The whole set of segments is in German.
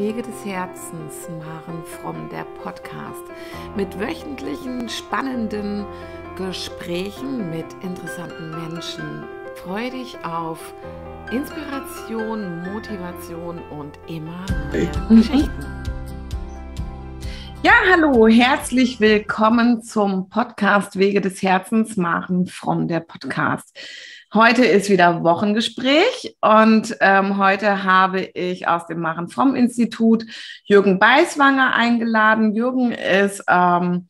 Wege des Herzens, Maren Fromm, der Podcast mit wöchentlichen spannenden Gesprächen mit interessanten Menschen. Freue dich auf Inspiration, Motivation und immer neue Geschichten. Ja, hallo, herzlich willkommen zum Podcast Wege des Herzens, Maren Fromm, der Podcast. Heute ist wieder Wochengespräch und ähm, heute habe ich aus dem Machen vom Institut Jürgen Beiswanger eingeladen. Jürgen ist ähm,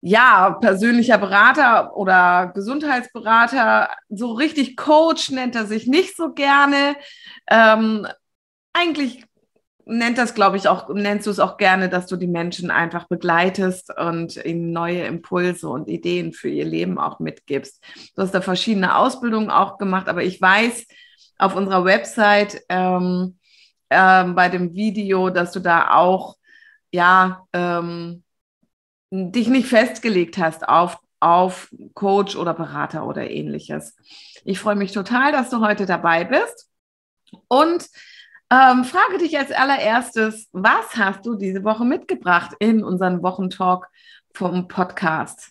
ja persönlicher Berater oder Gesundheitsberater. So richtig Coach nennt er sich nicht so gerne. Ähm, eigentlich nennt das, glaube ich, auch, nennst du es auch gerne, dass du die Menschen einfach begleitest und ihnen neue Impulse und Ideen für ihr Leben auch mitgibst. Du hast da verschiedene Ausbildungen auch gemacht, aber ich weiß auf unserer Website ähm, ähm, bei dem Video, dass du da auch, ja, ähm, dich nicht festgelegt hast auf, auf Coach oder Berater oder ähnliches. Ich freue mich total, dass du heute dabei bist. Und ähm, frage dich als allererstes, was hast du diese Woche mitgebracht in unseren Wochentalk vom Podcast?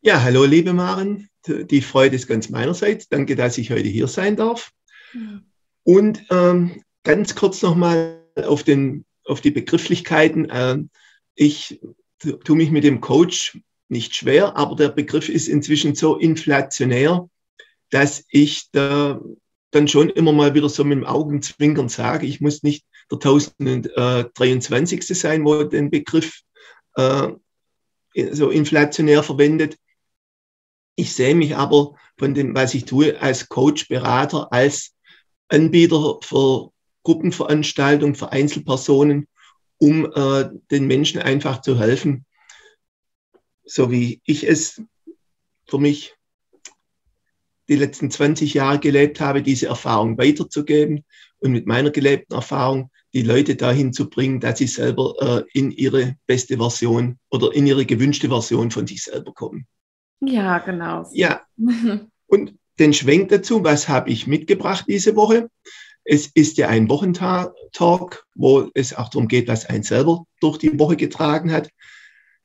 Ja, hallo liebe Maren, die Freude ist ganz meinerseits. Danke, dass ich heute hier sein darf. Und ähm, ganz kurz nochmal auf, auf die Begrifflichkeiten. Ähm, ich tue mich mit dem Coach nicht schwer, aber der Begriff ist inzwischen so inflationär, dass ich da dann schon immer mal wieder so mit dem Augenzwinkern sage, ich muss nicht der 1023. sein, wo den Begriff äh, so inflationär verwendet. Ich sehe mich aber von dem, was ich tue, als Coach, Berater, als Anbieter für Gruppenveranstaltungen, für Einzelpersonen, um äh, den Menschen einfach zu helfen, so wie ich es für mich die letzten 20 Jahre gelebt habe, diese Erfahrung weiterzugeben und mit meiner gelebten Erfahrung die Leute dahin zu bringen, dass sie selber äh, in ihre beste Version oder in ihre gewünschte Version von sich selber kommen. Ja, genau. Ja. Und den Schwenk dazu, was habe ich mitgebracht diese Woche? Es ist ja ein Wochentalk, wo es auch darum geht, was ein selber durch die Woche getragen hat.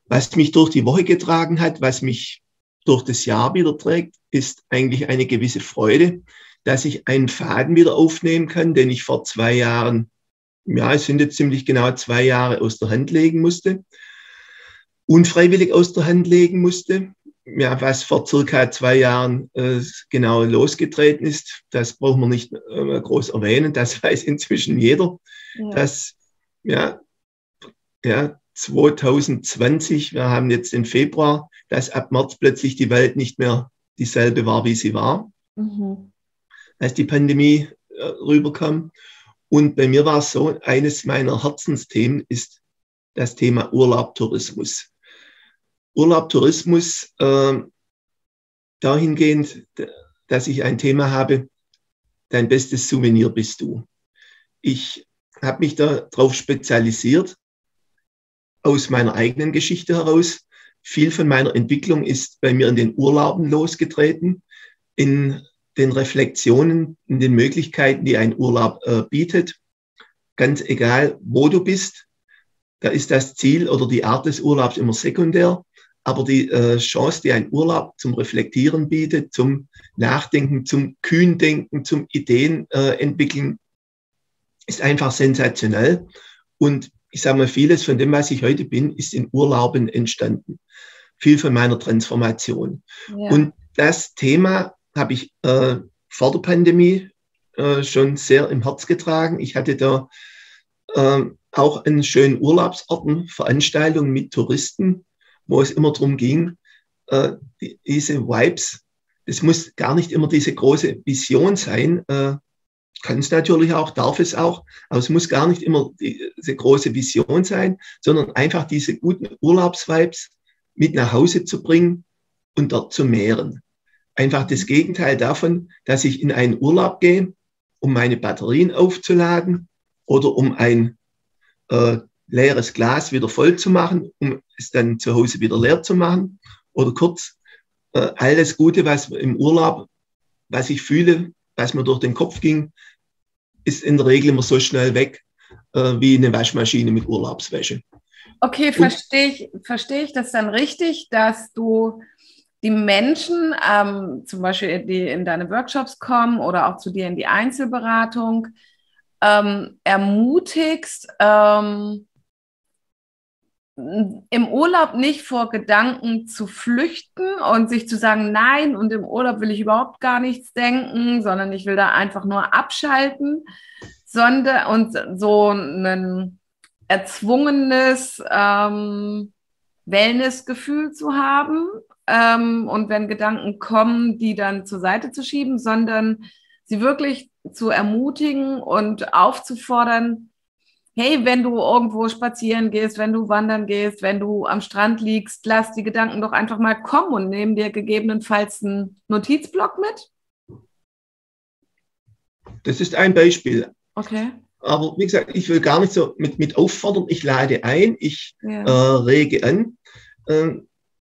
Was mich durch die Woche getragen hat, was mich durch das Jahr wieder trägt, ist eigentlich eine gewisse Freude, dass ich einen Faden wieder aufnehmen kann, den ich vor zwei Jahren, ja, es sind jetzt ziemlich genau zwei Jahre aus der Hand legen musste, unfreiwillig aus der Hand legen musste. Ja, was vor circa zwei Jahren äh, genau losgetreten ist, das brauchen wir nicht äh, groß erwähnen, das weiß inzwischen jeder, ja. dass ja, ja, 2020, wir haben jetzt den Februar, dass ab März plötzlich die Welt nicht mehr dieselbe war, wie sie war, mhm. als die Pandemie äh, rüberkam. Und bei mir war es so, eines meiner Herzensthemen ist das Thema Urlaubtourismus. Urlaubtourismus äh, dahingehend, dass ich ein Thema habe, dein bestes Souvenir bist du. Ich habe mich darauf spezialisiert, aus meiner eigenen Geschichte heraus, viel von meiner Entwicklung ist bei mir in den Urlauben losgetreten, in den Reflexionen, in den Möglichkeiten, die ein Urlaub äh, bietet. Ganz egal, wo du bist, da ist das Ziel oder die Art des Urlaubs immer sekundär. Aber die äh, Chance, die ein Urlaub zum Reflektieren bietet, zum Nachdenken, zum Kühndenken, zum Ideen äh, entwickeln, ist einfach sensationell. Und ich sage mal, vieles von dem, was ich heute bin, ist in Urlauben entstanden. Viel von meiner Transformation. Ja. Und das Thema habe ich äh, vor der Pandemie äh, schon sehr im Herz getragen. Ich hatte da äh, auch einen schönen Urlaubsorten, Veranstaltungen mit Touristen, wo es immer darum ging, äh, die, diese Vibes, es muss gar nicht immer diese große Vision sein, äh, kann es natürlich auch, darf es auch, aber es muss gar nicht immer diese große Vision sein, sondern einfach diese guten Urlaubsvibes mit nach Hause zu bringen und dort zu mehren. Einfach das Gegenteil davon, dass ich in einen Urlaub gehe, um meine Batterien aufzuladen oder um ein äh, leeres Glas wieder voll zu machen, um es dann zu Hause wieder leer zu machen. Oder kurz, äh, alles Gute, was im Urlaub, was ich fühle, was mir durch den Kopf ging, ist in der Regel immer so schnell weg. äh, wie eine Waschmaschine mit Urlaubswäsche. Okay, verstehe ich, verstehe ich das dann richtig, dass du die Menschen, ähm, zum Beispiel, die in deine Workshops kommen oder auch zu dir in die Einzelberatung, ähm, ermutigst, ähm, im Urlaub nicht vor Gedanken zu flüchten und sich zu sagen, nein, und im Urlaub will ich überhaupt gar nichts denken, sondern ich will da einfach nur abschalten, sondern und so ein erzwungenes ähm, Wellnessgefühl zu haben ähm, und wenn Gedanken kommen, die dann zur Seite zu schieben, sondern sie wirklich zu ermutigen und aufzufordern, hey, wenn du irgendwo spazieren gehst, wenn du wandern gehst, wenn du am Strand liegst, lass die Gedanken doch einfach mal kommen und nehmen dir gegebenenfalls einen Notizblock mit? Das ist ein Beispiel. Okay. Aber wie gesagt, ich will gar nicht so mit, mit auffordern. Ich lade ein, ich ja. äh, rege an. Äh,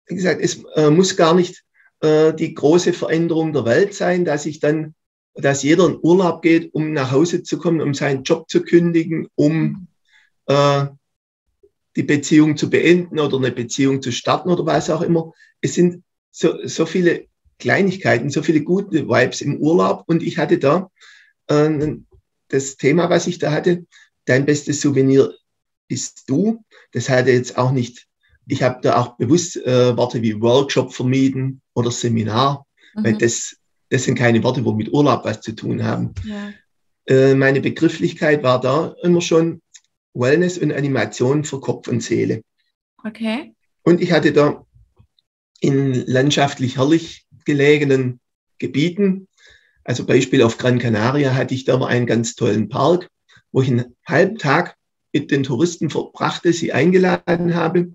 wie gesagt, es äh, muss gar nicht äh, die große Veränderung der Welt sein, dass ich dann dass jeder in Urlaub geht, um nach Hause zu kommen, um seinen Job zu kündigen, um äh, die Beziehung zu beenden oder eine Beziehung zu starten oder was auch immer. Es sind so, so viele Kleinigkeiten, so viele gute Vibes im Urlaub und ich hatte da äh, das Thema, was ich da hatte, dein bestes Souvenir bist du. Das hatte jetzt auch nicht, ich habe da auch bewusst äh, Worte wie Workshop vermieden oder Seminar, mhm. weil das das sind keine Worte, wo mit Urlaub was zu tun haben. Ja. Äh, meine Begrifflichkeit war da immer schon Wellness und Animation für Kopf und Seele. Okay. Und ich hatte da in landschaftlich herrlich gelegenen Gebieten, also Beispiel auf Gran Canaria, hatte ich da mal einen ganz tollen Park, wo ich einen halben Tag mit den Touristen verbrachte, sie eingeladen habe,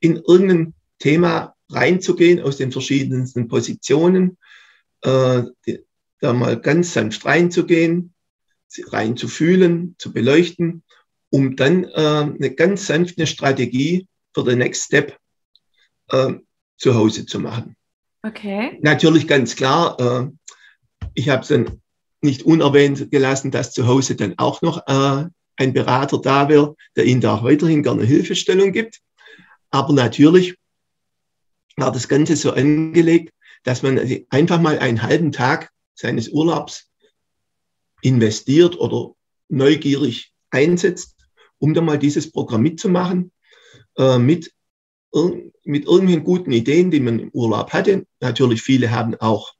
in irgendein Thema reinzugehen aus den verschiedensten Positionen äh, da mal ganz sanft reinzugehen, reinzufühlen, zu beleuchten, um dann äh, eine ganz sanfte Strategie für den Next Step äh, zu Hause zu machen. Okay. Natürlich ganz klar, äh, ich habe es dann nicht unerwähnt gelassen, dass zu Hause dann auch noch äh, ein Berater da wäre, der Ihnen da auch weiterhin gerne Hilfestellung gibt. Aber natürlich war das Ganze so angelegt, dass man einfach mal einen halben Tag seines Urlaubs investiert oder neugierig einsetzt, um dann mal dieses Programm mitzumachen, äh, mit, mit irgendwelchen guten Ideen, die man im Urlaub hatte. Natürlich, viele haben auch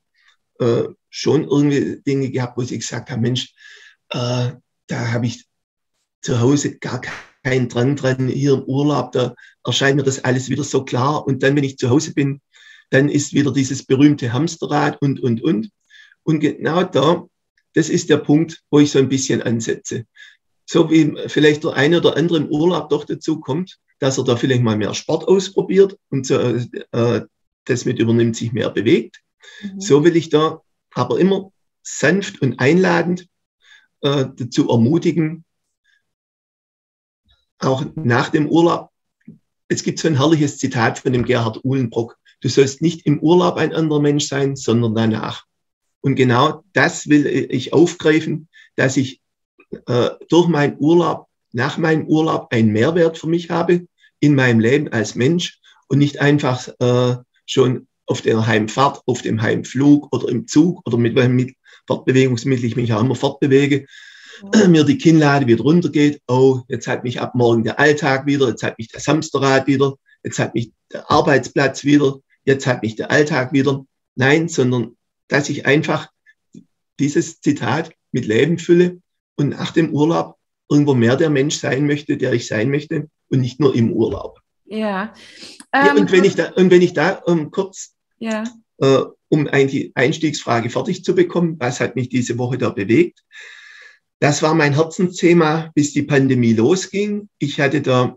äh, schon irgendwie Dinge gehabt, wo sie gesagt haben, Mensch, äh, da habe ich zu Hause gar keinen dran dran, hier im Urlaub, da erscheint mir das alles wieder so klar. Und dann, wenn ich zu Hause bin, dann ist wieder dieses berühmte Hamsterrad und, und, und. Und genau da, das ist der Punkt, wo ich so ein bisschen ansetze. So wie vielleicht der eine oder andere im Urlaub doch dazu kommt, dass er da vielleicht mal mehr Sport ausprobiert und so, äh, das mit übernimmt, sich mehr bewegt. Mhm. So will ich da aber immer sanft und einladend äh, dazu ermutigen, auch nach dem Urlaub. Es gibt so ein herrliches Zitat von dem Gerhard Uhlenbrock. Du sollst nicht im Urlaub ein anderer Mensch sein, sondern danach. Und genau das will ich aufgreifen, dass ich äh, durch meinen Urlaub, nach meinem Urlaub einen Mehrwert für mich habe in meinem Leben als Mensch und nicht einfach äh, schon auf der Heimfahrt, auf dem Heimflug oder im Zug oder mit welchem Fortbewegungsmittel ich mich auch immer fortbewege, ja. mir die Kinnlade wieder runtergeht. Oh, jetzt hat mich ab morgen der Alltag wieder, jetzt hat mich das Hamsterrad wieder, jetzt hat mich der Arbeitsplatz wieder, jetzt hat mich der Alltag wieder. Nein, sondern dass ich einfach dieses Zitat mit Leben fülle und nach dem Urlaub irgendwo mehr der Mensch sein möchte, der ich sein möchte und nicht nur im Urlaub. Ja. Ähm, ja und, wenn ich da, und wenn ich da um, ähm, kurz, ja. äh, um die Einstiegsfrage fertig zu bekommen, was hat mich diese Woche da bewegt? Das war mein Herzensthema, bis die Pandemie losging. Ich hatte da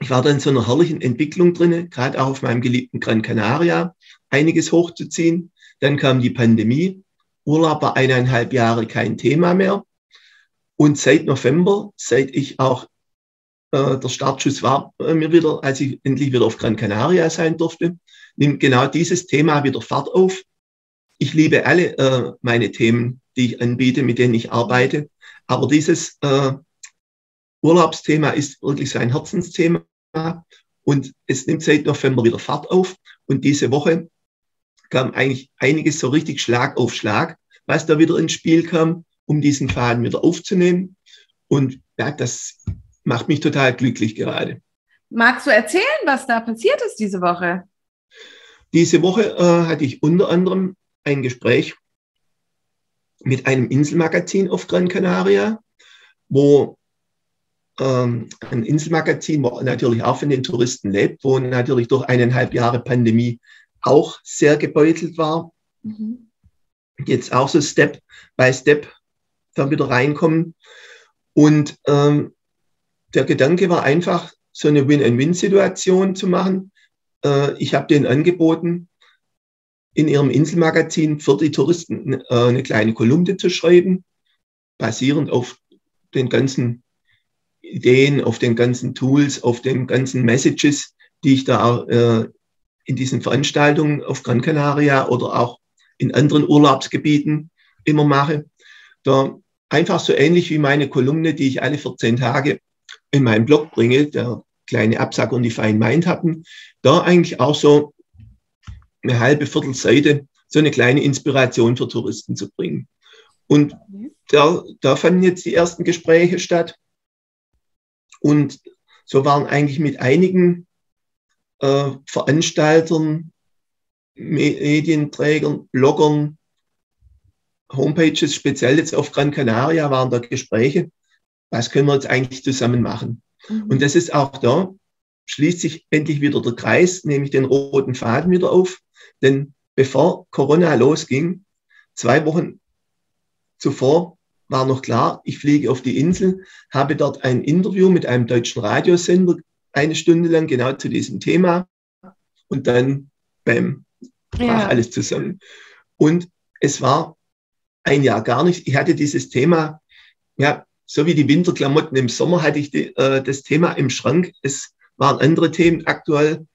ich war da in so einer herrlichen Entwicklung drinne, gerade auch auf meinem geliebten Gran Canaria, einiges hochzuziehen. Dann kam die Pandemie. Urlaub war eineinhalb Jahre kein Thema mehr. Und seit November, seit ich auch äh, der Startschuss war äh, mir wieder, als ich endlich wieder auf Gran Canaria sein durfte, nimmt genau dieses Thema wieder Fahrt auf. Ich liebe alle äh, meine Themen, die ich anbiete, mit denen ich arbeite. Aber dieses äh, Urlaubsthema ist wirklich sein Herzensthema und es nimmt seit November wieder Fahrt auf. Und diese Woche kam eigentlich einiges so richtig Schlag auf Schlag, was da wieder ins Spiel kam, um diesen Faden wieder aufzunehmen. Und ja, das macht mich total glücklich gerade. Magst du erzählen, was da passiert ist diese Woche? Diese Woche äh, hatte ich unter anderem ein Gespräch mit einem Inselmagazin auf Gran Canaria, wo ähm, ein Inselmagazin, wo natürlich auch von den Touristen lebt, wo natürlich durch eineinhalb Jahre Pandemie auch sehr gebeutelt war. Mhm. Jetzt auch so Step by Step da wieder reinkommen. Und ähm, der Gedanke war einfach, so eine Win-and-Win-Situation zu machen. Äh, ich habe denen angeboten, in ihrem Inselmagazin für die Touristen äh, eine kleine Kolumne zu schreiben, basierend auf den ganzen Ideen, auf den ganzen Tools, auf den ganzen Messages, die ich da äh, in diesen Veranstaltungen auf Gran Canaria oder auch in anderen Urlaubsgebieten immer mache. Da einfach so ähnlich wie meine Kolumne, die ich alle 14 Tage in meinem Blog bringe, der kleine Absacker und die Fine Mind hatten, da eigentlich auch so eine halbe Viertelseite so eine kleine Inspiration für Touristen zu bringen. Und da, da fanden jetzt die ersten Gespräche statt. Und so waren eigentlich mit einigen äh, Veranstaltern, Medienträgern, Bloggern, Homepages, speziell jetzt auf Gran Canaria, waren da Gespräche. Was können wir jetzt eigentlich zusammen machen? Mhm. Und das ist auch da, schließt sich endlich wieder der Kreis, nämlich den roten Faden wieder auf. Denn bevor Corona losging, zwei Wochen zuvor, war noch klar, ich fliege auf die Insel, habe dort ein Interview mit einem deutschen Radiosender, eine Stunde lang genau zu diesem Thema. Und dann, beim ja. alles zusammen. Und es war ein Jahr gar nicht. Ich hatte dieses Thema, ja, so wie die Winterklamotten im Sommer hatte ich die, äh, das Thema im Schrank. Es waren andere Themen aktuell.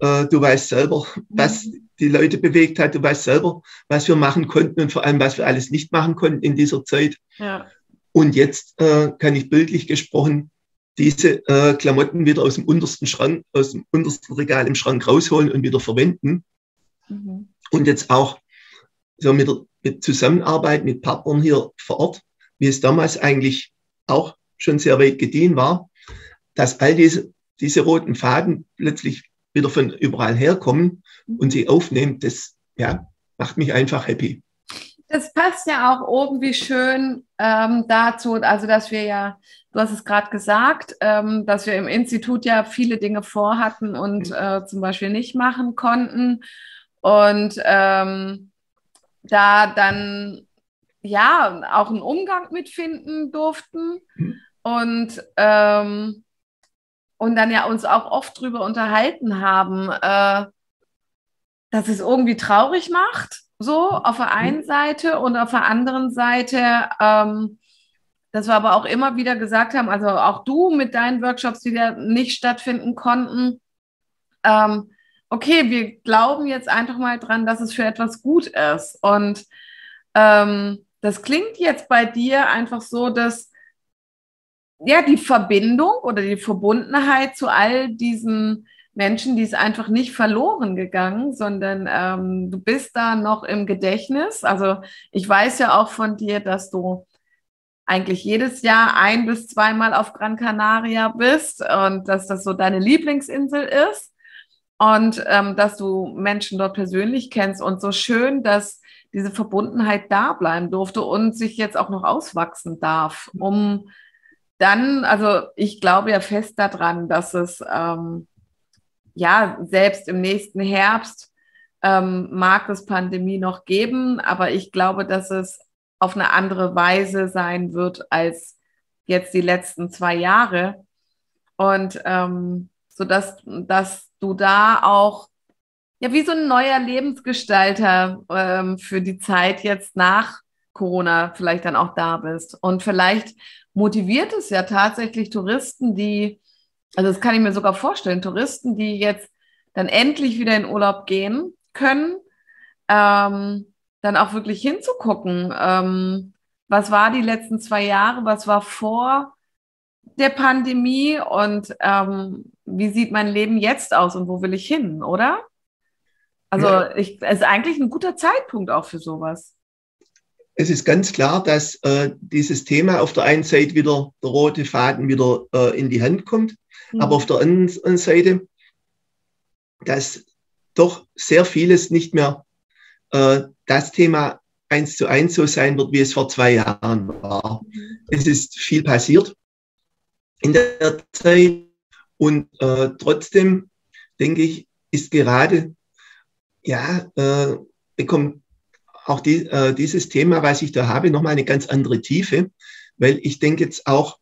Äh, du weißt selber, was mhm. Die Leute bewegt hat. Du weißt selber, was wir machen konnten und vor allem, was wir alles nicht machen konnten in dieser Zeit. Ja. Und jetzt äh, kann ich bildlich gesprochen diese äh, Klamotten wieder aus dem untersten Schrank, aus dem untersten Regal im Schrank rausholen und wieder verwenden. Mhm. Und jetzt auch so mit, der, mit Zusammenarbeit mit Partnern hier vor Ort wie es damals eigentlich auch schon sehr weit gediehen war, dass all diese, diese roten Faden plötzlich wieder von überall herkommen und sie aufnehmen, das ja, macht mich einfach happy. Das passt ja auch irgendwie schön ähm, dazu, also dass wir ja, du hast es gerade gesagt, ähm, dass wir im Institut ja viele Dinge vorhatten und mhm. äh, zum Beispiel nicht machen konnten. Und ähm, da dann ja auch einen Umgang mitfinden durften mhm. und ähm, und dann ja uns auch oft drüber unterhalten haben, äh, dass es irgendwie traurig macht, so auf der einen mhm. Seite und auf der anderen Seite, ähm, dass wir aber auch immer wieder gesagt haben, also auch du mit deinen Workshops, die ja nicht stattfinden konnten, ähm, okay, wir glauben jetzt einfach mal dran, dass es für etwas gut ist und ähm, das klingt jetzt bei dir einfach so, dass ja die Verbindung oder die Verbundenheit zu all diesen Menschen, die ist einfach nicht verloren gegangen, sondern ähm, du bist da noch im Gedächtnis. Also ich weiß ja auch von dir, dass du eigentlich jedes Jahr ein bis zweimal auf Gran Canaria bist und dass das so deine Lieblingsinsel ist und ähm, dass du Menschen dort persönlich kennst und so schön, dass diese Verbundenheit da bleiben durfte und sich jetzt auch noch auswachsen darf, um dann, also ich glaube ja fest daran, dass es ähm, ja selbst im nächsten Herbst ähm, mag es Pandemie noch geben, aber ich glaube, dass es auf eine andere Weise sein wird als jetzt die letzten zwei Jahre. Und ähm, so dass, dass du da auch ja wie so ein neuer Lebensgestalter ähm, für die Zeit jetzt nach Corona vielleicht dann auch da bist. Und vielleicht motiviert es ja tatsächlich Touristen, die, also das kann ich mir sogar vorstellen, Touristen, die jetzt dann endlich wieder in Urlaub gehen können, ähm, dann auch wirklich hinzugucken, ähm, was war die letzten zwei Jahre, was war vor der Pandemie und ähm, wie sieht mein Leben jetzt aus und wo will ich hin, oder? Also ja. ich, es ist eigentlich ein guter Zeitpunkt auch für sowas. Es ist ganz klar, dass äh, dieses Thema auf der einen Seite wieder der rote Faden wieder äh, in die Hand kommt, mhm. aber auf der anderen Seite, dass doch sehr vieles nicht mehr äh, das Thema eins zu eins so sein wird, wie es vor zwei Jahren war. Mhm. Es ist viel passiert in der Zeit und äh, trotzdem denke ich, ist gerade, ja, äh, bekommt auch die, äh, dieses Thema, was ich da habe, nochmal eine ganz andere Tiefe, weil ich denke jetzt auch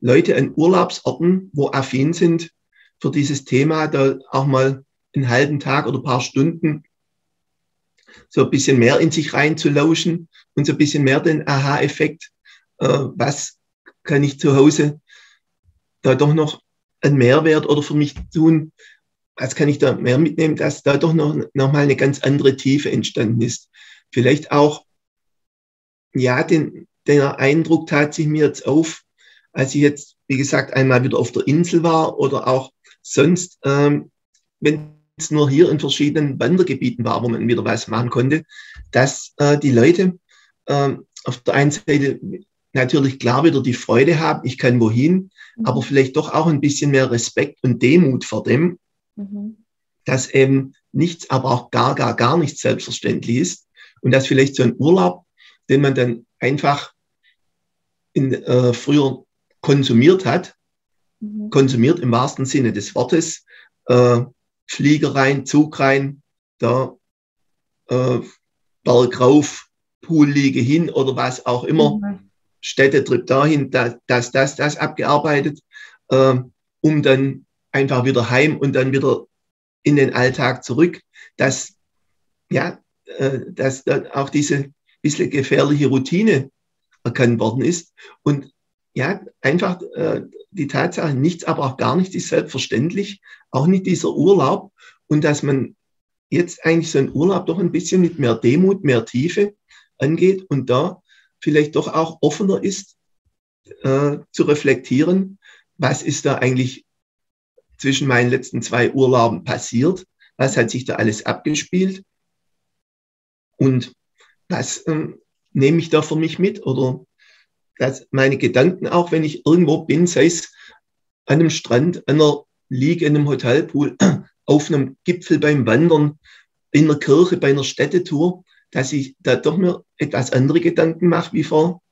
Leute an Urlaubsorten, wo affin sind für dieses Thema, da auch mal einen halben Tag oder paar Stunden so ein bisschen mehr in sich reinzulauschen und so ein bisschen mehr den Aha-Effekt, äh, was kann ich zu Hause da doch noch einen Mehrwert oder für mich tun, was kann ich da mehr mitnehmen, dass da doch noch, noch mal eine ganz andere Tiefe entstanden ist. Vielleicht auch, ja, den, der Eindruck tat sich mir jetzt auf, als ich jetzt, wie gesagt, einmal wieder auf der Insel war oder auch sonst, ähm, wenn es nur hier in verschiedenen Wandergebieten war, wo man wieder was machen konnte, dass äh, die Leute äh, auf der einen Seite natürlich klar wieder die Freude haben, ich kann wohin, mhm. aber vielleicht doch auch ein bisschen mehr Respekt und Demut vor dem, mhm. dass eben nichts, aber auch gar, gar, gar nichts selbstverständlich ist und dass vielleicht so ein Urlaub, den man dann einfach in, äh, früher konsumiert hat, mhm. konsumiert im wahrsten Sinne des Wortes, äh, Flieger rein, Zug rein, da äh, Berg rauf, Poolliege hin oder was auch immer. Mhm. Städtetrip dahin, da, das, das, das abgearbeitet, äh, um dann einfach wieder heim und dann wieder in den Alltag zurück, dass, ja, dass dann auch diese bisschen gefährliche Routine erkannt worden ist. Und ja, einfach äh, die Tatsache, nichts, aber auch gar nichts ist selbstverständlich, auch nicht dieser Urlaub. Und dass man jetzt eigentlich so einen Urlaub doch ein bisschen mit mehr Demut, mehr Tiefe angeht und da vielleicht doch auch offener ist, äh, zu reflektieren, was ist da eigentlich zwischen meinen letzten zwei Urlauben passiert, was hat sich da alles abgespielt und was ähm, nehme ich da für mich mit oder dass meine Gedanken auch, wenn ich irgendwo bin, sei es an einem Strand, an einer Liege, in einem Hotelpool, auf einem Gipfel beim Wandern, in einer Kirche, bei einer Städtetour, dass ich da doch mir etwas andere Gedanken mache, wie vor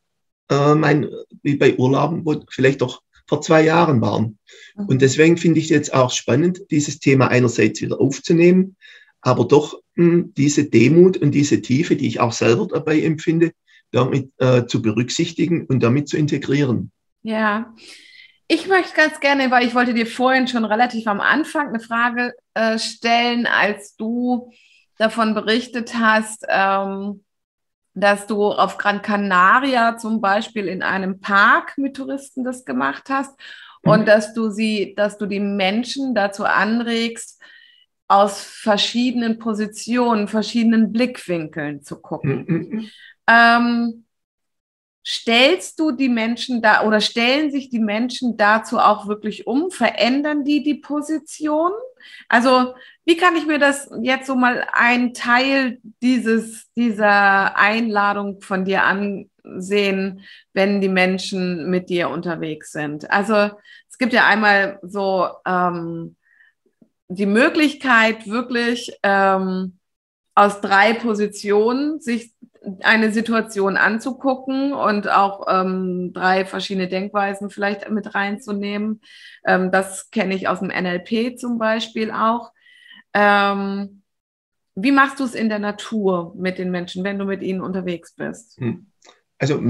äh, mein, wie bei Urlauben, wo vielleicht doch vor zwei Jahren waren. Mhm. Und deswegen finde ich es jetzt auch spannend, dieses Thema einerseits wieder aufzunehmen, aber doch diese Demut und diese Tiefe, die ich auch selber dabei empfinde, damit äh, zu berücksichtigen und damit zu integrieren. Ja, ich möchte ganz gerne, weil ich wollte dir vorhin schon relativ am Anfang eine Frage äh, stellen, als du davon berichtet hast, ähm, dass du auf Gran Canaria zum Beispiel in einem Park mit Touristen das gemacht hast mhm. und dass du sie, dass du die Menschen dazu anregst, aus verschiedenen Positionen, verschiedenen Blickwinkeln zu gucken. Mhm. mhm. Ähm, stellst du die Menschen da oder stellen sich die Menschen dazu auch wirklich um? Verändern die die Position? Also wie kann ich mir das jetzt so mal ein Teil dieses, dieser Einladung von dir ansehen, wenn die Menschen mit dir unterwegs sind? Also es gibt ja einmal so ähm, die Möglichkeit, wirklich ähm, aus drei Positionen sich eine Situation anzugucken und auch ähm, drei verschiedene Denkweisen vielleicht mit reinzunehmen. Ähm, das kenne ich aus dem NLP zum Beispiel auch. Ähm, wie machst du es in der Natur mit den Menschen, wenn du mit ihnen unterwegs bist? Hm. Also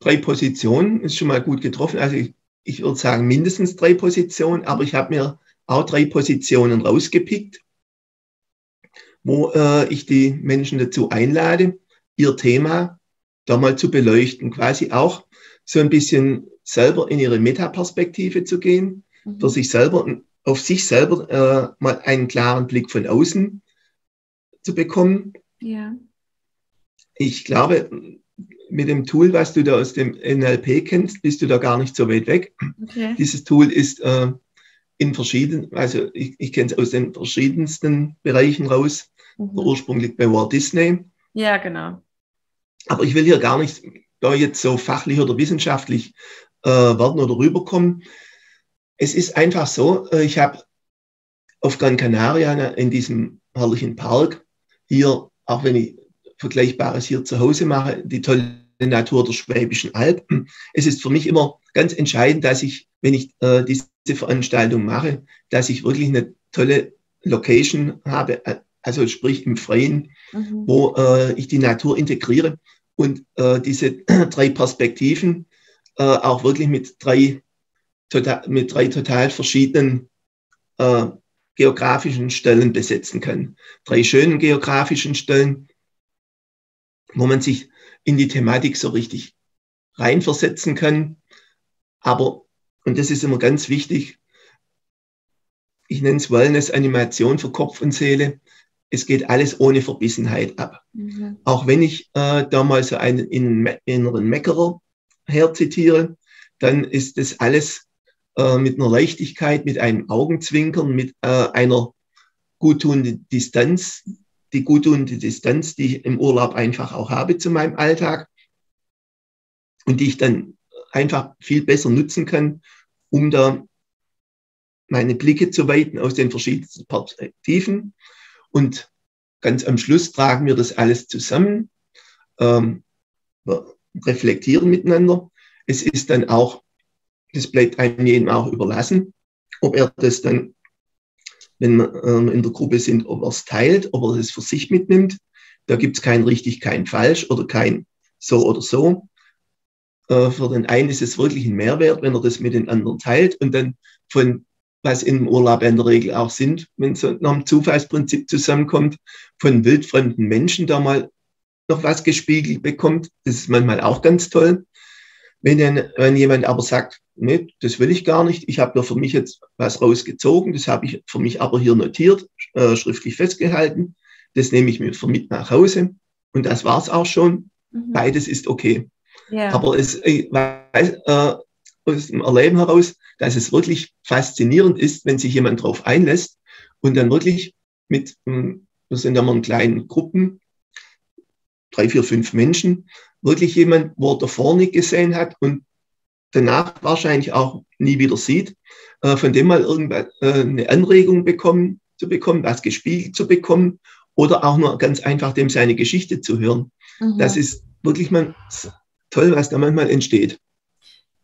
drei Positionen ist schon mal gut getroffen. Also ich, ich würde sagen mindestens drei Positionen, aber ich habe mir auch drei Positionen rausgepickt, wo äh, ich die Menschen dazu einlade, ihr Thema da mal zu beleuchten, quasi auch so ein bisschen selber in ihre Metaperspektive zu gehen, mhm. für sich selber, auf sich selber äh, mal einen klaren Blick von außen zu bekommen. Ja. Ich glaube, mit dem Tool, was du da aus dem NLP kennst, bist du da gar nicht so weit weg. Okay. Dieses Tool ist äh, in verschiedenen, also ich, ich kenne es aus den verschiedensten Bereichen raus. Mhm. Der Ursprung liegt bei Walt Disney. Ja, genau. Aber ich will hier gar nicht da jetzt so fachlich oder wissenschaftlich äh, werden oder rüberkommen. Es ist einfach so, äh, ich habe auf Gran Canaria in diesem herrlichen Park hier, auch wenn ich Vergleichbares hier zu Hause mache, die tolle Natur der Schwäbischen Alb. Es ist für mich immer ganz entscheidend, dass ich, wenn ich äh, diese Veranstaltung mache, dass ich wirklich eine tolle Location habe, also sprich im Freien, mhm. wo äh, ich die Natur integriere und äh, diese drei Perspektiven äh, auch wirklich mit drei, total, mit drei total verschiedenen äh, geografischen Stellen besetzen kann. Drei schönen geografischen Stellen, wo man sich in die Thematik so richtig reinversetzen kann. Aber, und das ist immer ganz wichtig, ich nenne es Wellness-Animation für Kopf und Seele. Es geht alles ohne Verbissenheit ab. Mhm. Auch wenn ich äh, da mal so einen inneren Meckerer herzitiere, dann ist das alles äh, mit einer Leichtigkeit, mit einem Augenzwinkern, mit äh, einer guttunenden Distanz, die guttunende Distanz, die ich im Urlaub einfach auch habe zu meinem Alltag und die ich dann einfach viel besser nutzen kann, um da meine Blicke zu weiten aus den verschiedensten Perspektiven. Und ganz am Schluss tragen wir das alles zusammen, ähm, reflektieren miteinander. Es ist dann auch das bleibt einem jedem auch überlassen, ob er das dann, wenn wir ähm, in der Gruppe sind, ob er es teilt, ob er das für sich mitnimmt. Da gibt es kein richtig, kein falsch oder kein so oder so. Äh, für den einen ist es wirklich ein Mehrwert, wenn er das mit den anderen teilt und dann von was im Urlaub in der Regel auch sind, wenn es nach dem Zufallsprinzip zusammenkommt, von wildfremden Menschen da mal noch was gespiegelt bekommt. Das ist manchmal auch ganz toll. Wenn, dann, wenn jemand aber sagt, nee, das will ich gar nicht, ich habe da für mich jetzt was rausgezogen, das habe ich für mich aber hier notiert, äh, schriftlich festgehalten, das nehme ich mir für mit nach Hause und das war's auch schon. Mhm. Beides ist okay. Ja. Aber es, ich weiß, äh, aus dem Erleben heraus, dass es wirklich faszinierend ist, wenn sich jemand darauf einlässt und dann wirklich mit, hm, wir sind ja mal in kleinen Gruppen, drei, vier, fünf Menschen, wirklich jemand, wo er davor nicht gesehen hat und danach wahrscheinlich auch nie wieder sieht, äh, von dem mal irgendwann äh, eine Anregung bekommen, zu bekommen, was gespiegelt zu bekommen oder auch nur ganz einfach dem seine Geschichte zu hören. Mhm. Das ist wirklich mal toll, was da manchmal entsteht.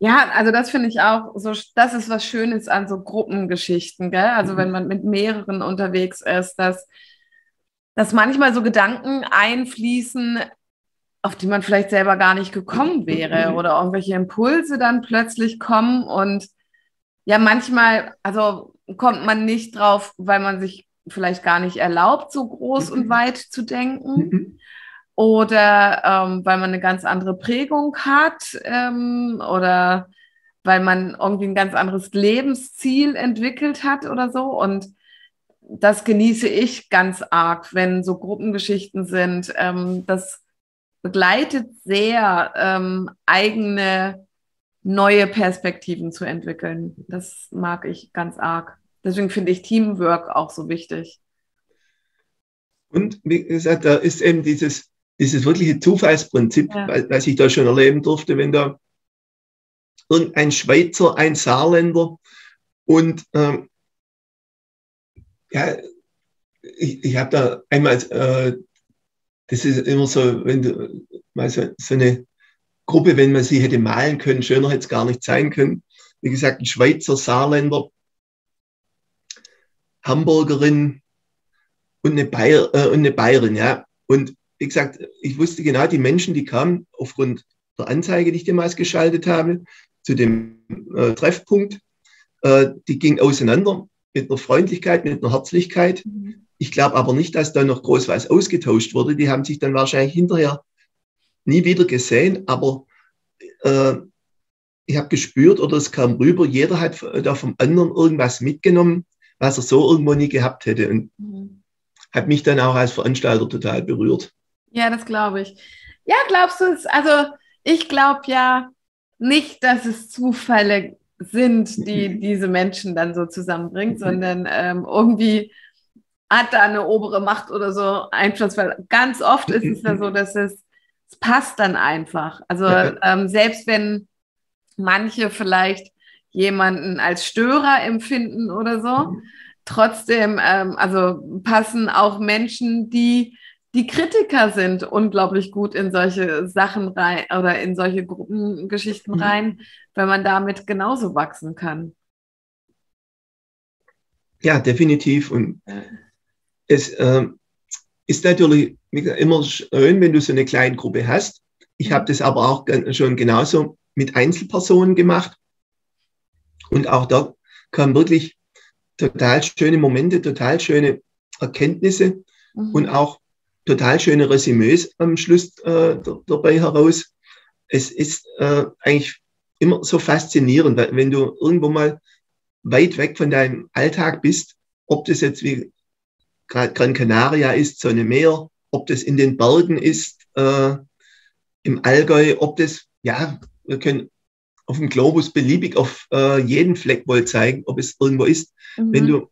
Ja, also das finde ich auch so, das ist was Schönes an so Gruppengeschichten, gell? Also mhm. wenn man mit mehreren unterwegs ist, dass, dass manchmal so Gedanken einfließen, auf die man vielleicht selber gar nicht gekommen wäre oder irgendwelche Impulse dann plötzlich kommen und ja, manchmal, also kommt man nicht drauf, weil man sich vielleicht gar nicht erlaubt, so groß und mhm. weit zu denken. Mhm. Oder ähm, weil man eine ganz andere Prägung hat ähm, oder weil man irgendwie ein ganz anderes Lebensziel entwickelt hat oder so. Und das genieße ich ganz arg, wenn so Gruppengeschichten sind. Ähm, das begleitet sehr, ähm, eigene neue Perspektiven zu entwickeln. Das mag ich ganz arg. Deswegen finde ich Teamwork auch so wichtig. Und wie gesagt, da ist eben dieses, dieses wirkliche Zufallsprinzip, ja. was ich da schon erleben durfte, wenn da irgendein Schweizer, ein Saarländer und ähm, ja, ich, ich habe da einmal äh, das ist immer so, wenn du mal so, so eine Gruppe, wenn man sie hätte malen können, schöner hätte es gar nicht sein können. Wie gesagt, ein Schweizer, Saarländer, Hamburgerin und eine, Bayer, äh, und eine Bayerin, ja. Und wie gesagt, ich wusste genau, die Menschen, die kamen aufgrund der Anzeige, die ich damals geschaltet habe, zu dem äh, Treffpunkt, äh, die ging auseinander mit einer Freundlichkeit, mit einer Herzlichkeit. Mhm. Ich glaube aber nicht, dass da noch groß was ausgetauscht wurde. Die haben sich dann wahrscheinlich hinterher nie wieder gesehen, aber äh, ich habe gespürt oder es kam rüber, jeder hat da vom anderen irgendwas mitgenommen, was er so irgendwo nie gehabt hätte. Und mhm. hat mich dann auch als Veranstalter total berührt. Ja, das glaube ich. Ja, glaubst du es? Also ich glaube ja nicht, dass es Zufälle sind, die diese Menschen dann so zusammenbringt, sondern ähm, irgendwie hat da eine obere Macht oder so Einfluss, weil ganz oft ist es ja so, dass es, es passt dann einfach. Also ähm, selbst wenn manche vielleicht jemanden als Störer empfinden oder so, mhm. trotzdem, ähm, also passen auch Menschen, die die Kritiker sind unglaublich gut in solche Sachen rein oder in solche Gruppengeschichten mhm. rein, wenn man damit genauso wachsen kann. Ja, definitiv. Und es äh, ist natürlich immer schön, wenn du so eine kleine Gruppe hast. Ich habe mhm. das aber auch schon genauso mit Einzelpersonen gemacht. Und auch da kamen wirklich total schöne Momente, total schöne Erkenntnisse mhm. und auch total schöne Resümees am Schluss äh, dabei heraus. Es ist äh, eigentlich immer so faszinierend, wenn du irgendwo mal weit weg von deinem Alltag bist, ob das jetzt wie Gran Canaria ist, so eine Meer, ob das in den Bergen ist, äh, im Allgäu, ob das, ja, wir können auf dem Globus beliebig auf äh, jeden Fleck wohl zeigen, ob es irgendwo ist. Mhm. Wenn du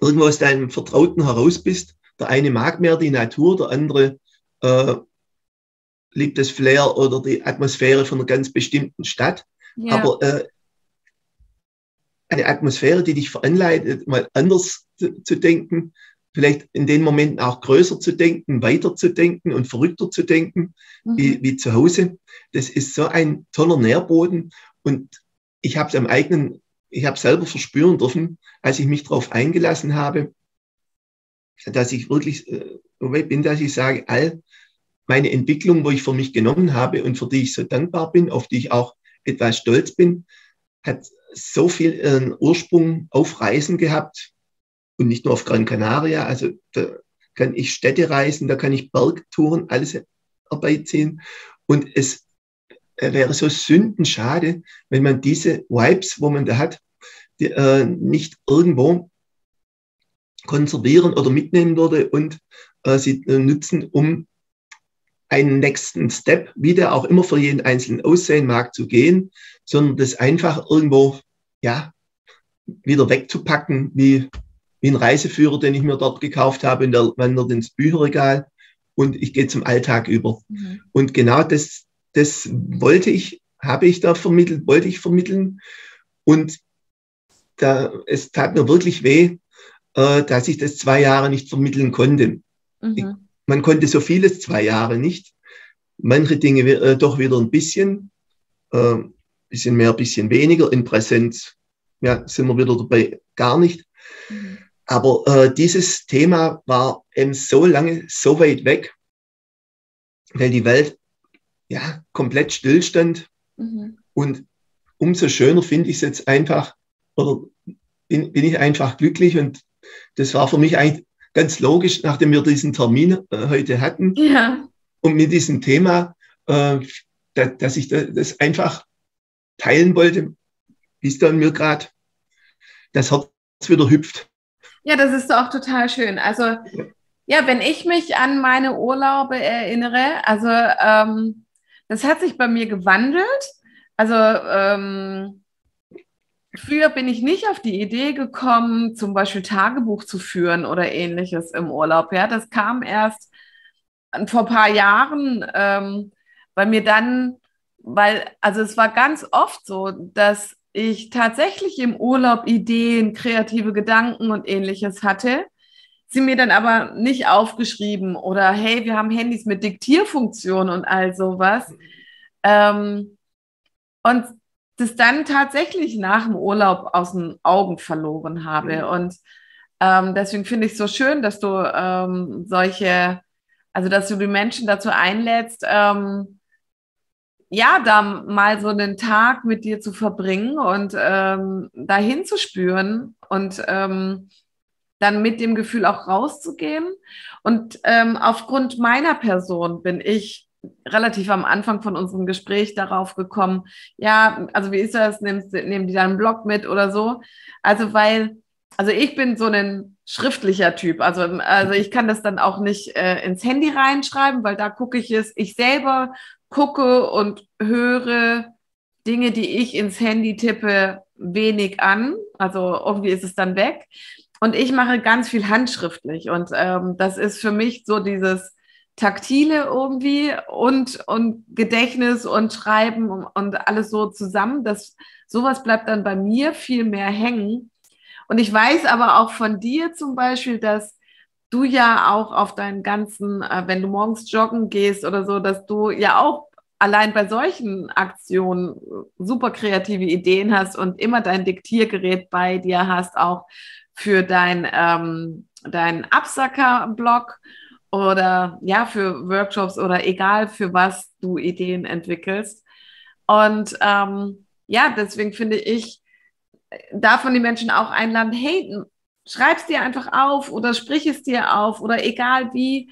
irgendwo aus deinem Vertrauten heraus bist, der eine mag mehr die Natur, der andere äh, liebt das Flair oder die Atmosphäre von einer ganz bestimmten Stadt. Ja. Aber äh, eine Atmosphäre, die dich veranleitet, mal anders zu, zu, denken, vielleicht in den Momenten auch größer zu denken, weiter zu denken und verrückter zu denken, mhm. wie, wie zu Hause. Das ist so ein toller Nährboden. Und ich habe es am eigenen, ich habe selber verspüren dürfen, als ich mich darauf eingelassen habe, dass ich wirklich äh, bin, dass ich sage, all meine Entwicklung, wo ich für mich genommen habe und für die ich so dankbar bin, auf die ich auch etwas stolz bin, hat so viel äh, Ursprung auf Reisen gehabt und nicht nur auf Gran Canaria. Also da kann ich Städte reisen, da kann ich Bergtouren, alles herbeiziehen. Und es wäre so sündenschade, wenn man diese Vibes, wo man da hat, die, äh, nicht irgendwo konservieren oder mitnehmen würde und äh, sie äh, nutzen, um einen nächsten Step, wie der auch immer für jeden Einzelnen aussehen mag, zu gehen, sondern das einfach irgendwo, ja, wieder wegzupacken, wie, wie ein Reiseführer, den ich mir dort gekauft habe, und der wandert ins Bücherregal und ich gehe zum Alltag über. Mhm. Und genau das, das wollte ich, habe ich da vermittelt, wollte ich vermitteln. Und da, es tat mir wirklich weh, äh, dass ich das zwei Jahre nicht vermitteln konnte. Mhm. Ich, man konnte so vieles zwei Jahre nicht. Manche Dinge äh, doch wieder ein bisschen, äh, bisschen mehr, bisschen weniger. In Präsenz ja, sind wir wieder dabei, gar nicht. Mhm. Aber äh, dieses Thema war eben so lange, so weit weg, weil die Welt ja komplett stillstand. Mhm. Und umso schöner finde ich es jetzt einfach, oder bin, bin ich einfach glücklich und das war für mich eigentlich ganz logisch, nachdem wir diesen Termin äh, heute hatten. Ja. Und mit diesem Thema, äh, da, dass ich das einfach teilen wollte, wie es dann mir gerade das Herz wieder hüpft. Ja, das ist auch total schön. Also, ja. wenn ich mich an meine Urlaube erinnere, also ähm, das hat sich bei mir gewandelt. Also, ähm, Früher bin ich nicht auf die Idee gekommen, zum Beispiel Tagebuch zu führen oder ähnliches im Urlaub. Ja, das kam erst vor ein paar Jahren, ähm, weil mir dann, weil, also es war ganz oft so, dass ich tatsächlich im Urlaub Ideen, kreative Gedanken und ähnliches hatte, sie mir dann aber nicht aufgeschrieben oder hey, wir haben Handys mit Diktierfunktion und all sowas. Ähm, und das dann tatsächlich nach dem Urlaub aus den Augen verloren habe. Mhm. Und ähm, deswegen finde ich es so schön, dass du ähm, solche, also dass du die Menschen dazu einlädst, ähm, ja, da mal so einen Tag mit dir zu verbringen und ähm, dahin zu spüren und ähm, dann mit dem Gefühl auch rauszugehen. Und ähm, aufgrund meiner Person bin ich relativ am Anfang von unserem Gespräch darauf gekommen, ja, also wie ist das, Nimmst, nehmen die deinen Blog mit oder so? Also weil, also ich bin so ein schriftlicher Typ. Also, also ich kann das dann auch nicht äh, ins Handy reinschreiben, weil da gucke ich es, ich selber gucke und höre Dinge, die ich ins Handy tippe, wenig an. Also irgendwie ist es dann weg. Und ich mache ganz viel handschriftlich. Und ähm, das ist für mich so dieses Taktile irgendwie und, und Gedächtnis und Schreiben und, alles so zusammen. Das, sowas bleibt dann bei mir viel mehr hängen. Und ich weiß aber auch von dir zum Beispiel, dass du ja auch auf deinen ganzen, äh, wenn du morgens joggen gehst oder so, dass du ja auch allein bei solchen Aktionen super kreative Ideen hast und immer dein Diktiergerät bei dir hast, auch für dein, ähm, dein Absacker-Blog oder ja, für Workshops oder egal für was du Ideen entwickelst. Und ähm, ja, deswegen finde ich, davon die Menschen auch einladen, hey, schreib es dir einfach auf oder sprich es dir auf oder egal wie,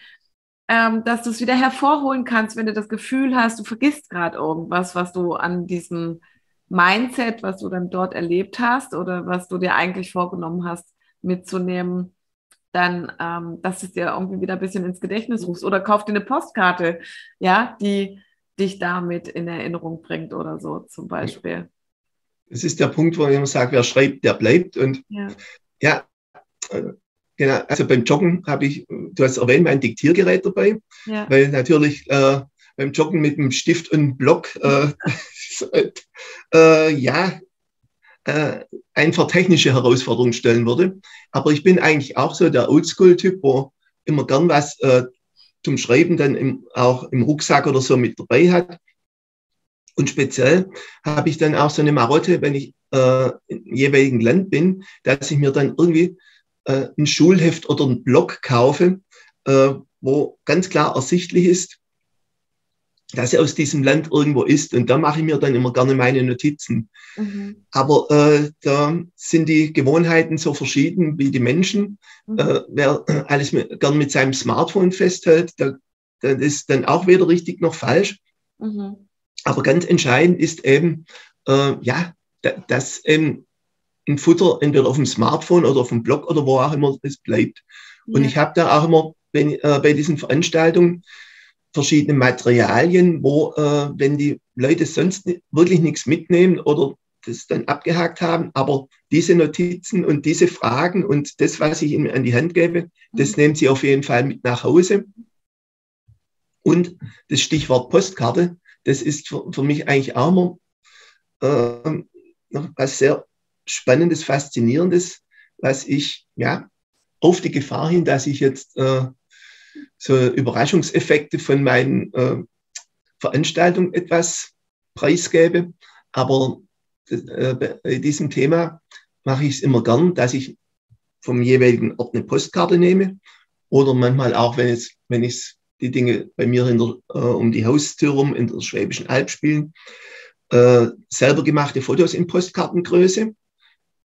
ähm, dass du es wieder hervorholen kannst, wenn du das Gefühl hast, du vergisst gerade irgendwas, was du an diesem Mindset, was du dann dort erlebt hast oder was du dir eigentlich vorgenommen hast, mitzunehmen, dann, ähm, dass es dir irgendwie wieder ein bisschen ins Gedächtnis rufst oder kauf dir eine Postkarte, ja, die dich damit in Erinnerung bringt oder so zum Beispiel. Das ist der Punkt, wo ich immer sage, wer schreibt, der bleibt. Und ja, ja genau, also beim Joggen habe ich, du hast erwähnt, mein Diktiergerät dabei, ja. weil natürlich äh, beim Joggen mit einem Stift und Block, äh, äh, ja, äh, einfach technische Herausforderungen stellen würde. Aber ich bin eigentlich auch so der Oldschool-Typ, wo immer gern was äh, zum Schreiben dann im, auch im Rucksack oder so mit dabei hat. Und speziell habe ich dann auch so eine Marotte, wenn ich äh, im jeweiligen Land bin, dass ich mir dann irgendwie äh, ein Schulheft oder einen Blog kaufe, äh, wo ganz klar ersichtlich ist, dass er aus diesem Land irgendwo ist. Und da mache ich mir dann immer gerne meine Notizen. Mhm. Aber äh, da sind die Gewohnheiten so verschieden wie die Menschen. Mhm. Äh, wer alles mit, gern mit seinem Smartphone festhält, da, das ist dann auch weder richtig noch falsch. Mhm. Aber ganz entscheidend ist eben, äh, ja, dass eben ein Futter entweder auf dem Smartphone oder auf dem Blog oder wo auch immer es bleibt. Ja. Und ich habe da auch immer wenn, äh, bei diesen Veranstaltungen verschiedene Materialien, wo, äh, wenn die Leute sonst wirklich nichts mitnehmen oder das dann abgehakt haben, aber diese Notizen und diese Fragen und das, was ich ihnen an die Hand gebe, das mhm. nehmen sie auf jeden Fall mit nach Hause. Und das Stichwort Postkarte, das ist für, für mich eigentlich auch immer äh, noch was sehr Spannendes, Faszinierendes, was ich ja auf die Gefahr hin, dass ich jetzt äh, so Überraschungseffekte von meinen äh, Veranstaltungen etwas preisgebe. Aber äh, bei diesem Thema mache ich es immer gern, dass ich vom jeweiligen Ort eine Postkarte nehme oder manchmal auch, wenn es, wenn ich die Dinge bei mir der, äh, um die Haustür rum in der Schwäbischen Alb spielen, äh, selber gemachte Fotos in Postkartengröße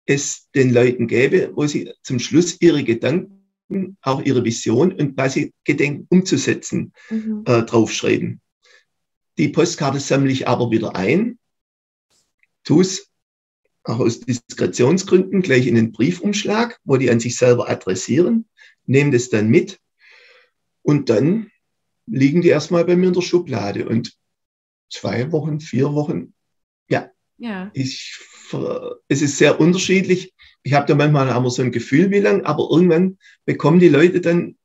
es den Leuten gäbe, wo sie zum Schluss ihre Gedanken auch ihre Vision und was sie gedenken umzusetzen, mhm. äh, draufschreiben. Die Postkarte sammle ich aber wieder ein, tue es auch aus Diskretionsgründen gleich in den Briefumschlag, wo die an sich selber adressieren, nehme das dann mit und dann liegen die erstmal bei mir in der Schublade und zwei Wochen, vier Wochen, ja, ja. Ich, es ist sehr unterschiedlich ich habe da manchmal auch so ein Gefühl, wie lang, aber irgendwann bekommen die Leute dann,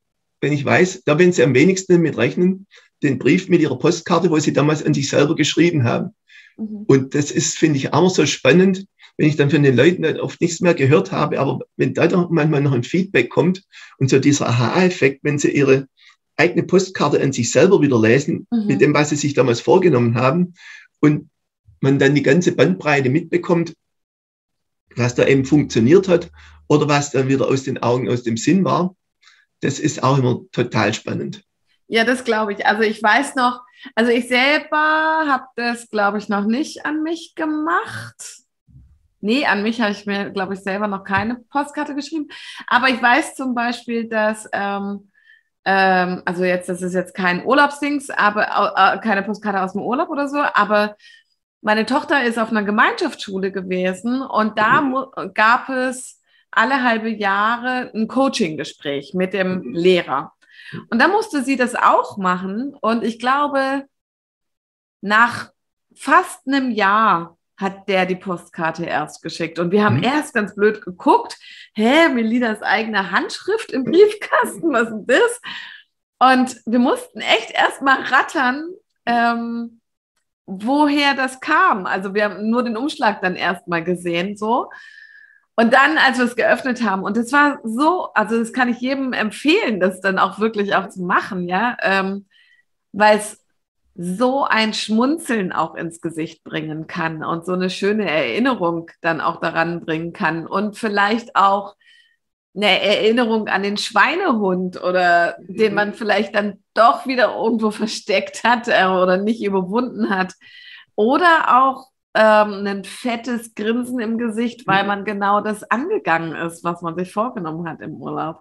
wenn ich weiß, da wenn sie am wenigsten mit rechnen, den Brief mit ihrer Postkarte, wo sie damals an sich selber geschrieben haben. Mhm. Und das ist, finde ich, auch so spannend, wenn ich dann von den Leuten oft nichts mehr gehört habe, aber wenn da doch manchmal noch ein Feedback kommt und so dieser Aha-Effekt, wenn sie ihre eigene Postkarte an sich selber wieder lesen, mhm. mit dem, was sie sich damals vorgenommen haben und man dann die ganze Bandbreite mitbekommt, was da eben funktioniert hat oder was dann wieder aus den Augen, aus dem Sinn war. Das ist auch immer total spannend. Ja, das glaube ich. Also ich weiß noch, also ich selber habe das, glaube ich, noch nicht an mich gemacht. Nee, an mich habe ich mir, glaube ich, selber noch keine Postkarte geschrieben. Aber ich weiß zum Beispiel, dass, ähm, ähm, also jetzt, das ist jetzt kein Urlaubsdings, aber äh, keine Postkarte aus dem Urlaub oder so, aber meine Tochter ist auf einer Gemeinschaftsschule gewesen und da mhm. gab es alle halbe Jahre ein Coaching-Gespräch mit dem mhm. Lehrer. Und da musste sie das auch machen. Und ich glaube, nach fast einem Jahr hat der die Postkarte erst geschickt. Und wir haben mhm. erst ganz blöd geguckt, hä, Melinas eigene Handschrift im Briefkasten, was ist das? Und wir mussten echt erst mal rattern, ähm, woher das kam. Also wir haben nur den Umschlag dann erst mal gesehen, so. Und dann, als wir es geöffnet haben, und es war so, also das kann ich jedem empfehlen, das dann auch wirklich auch zu machen, ja, ähm, weil es so ein Schmunzeln auch ins Gesicht bringen kann und so eine schöne Erinnerung dann auch daran bringen kann und vielleicht auch eine Erinnerung an den Schweinehund oder den man vielleicht dann doch wieder irgendwo versteckt hat äh, oder nicht überwunden hat. Oder auch ähm, ein fettes Grinsen im Gesicht, weil man genau das angegangen ist, was man sich vorgenommen hat im Urlaub.